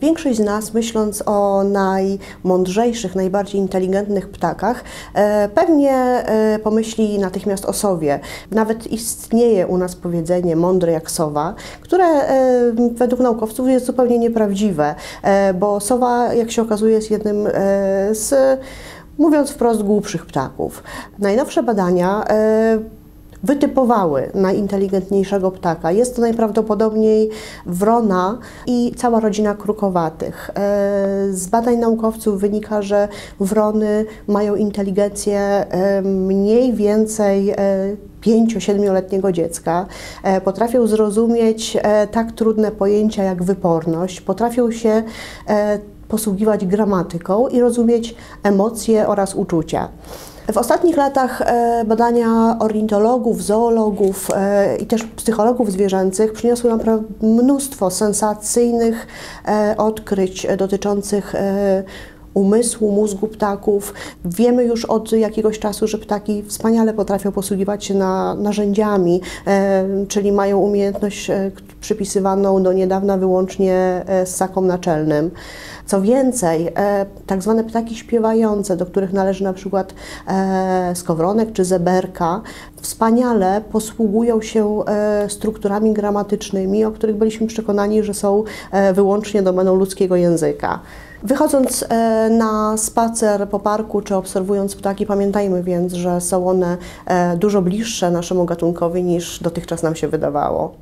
Większość z nas, myśląc o najmądrzejszych, najbardziej inteligentnych ptakach, e, pewnie e, pomyśli natychmiast o sowie. Nawet istnieje u nas powiedzenie mądre jak sowa, które e, według naukowców jest zupełnie nieprawdziwe, bo sowa, jak się okazuje, jest jednym z, mówiąc wprost, głupszych ptaków. Najnowsze badania wytypowały najinteligentniejszego ptaka. Jest to najprawdopodobniej wrona i cała rodzina krukowatych. E, z badań naukowców wynika, że wrony mają inteligencję e, mniej więcej 5-7-letniego e, dziecka, potrafią zrozumieć tak trudne pojęcia jak wyporność, potrafią się posługiwać gramatyką i rozumieć emocje oraz uczucia. W ostatnich latach e, badania ornitologów, zoologów e, i też psychologów zwierzęcych przyniosły nam mnóstwo sensacyjnych e, odkryć dotyczących umysłu, mózgu ptaków. Wiemy już od jakiegoś czasu, że ptaki wspaniale potrafią posługiwać się na, narzędziami, e, czyli mają umiejętność e, przypisywaną do niedawna wyłącznie ssakom naczelnym. Co więcej, e, tak zwane ptaki śpiewające, do których należy na przykład e, skowronek czy zeberka, wspaniale posługują się e, strukturami gramatycznymi, o których byliśmy przekonani, że są wyłącznie domeną ludzkiego języka. Wychodząc na spacer po parku czy obserwując ptaki, pamiętajmy więc, że są one dużo bliższe naszemu gatunkowi niż dotychczas nam się wydawało.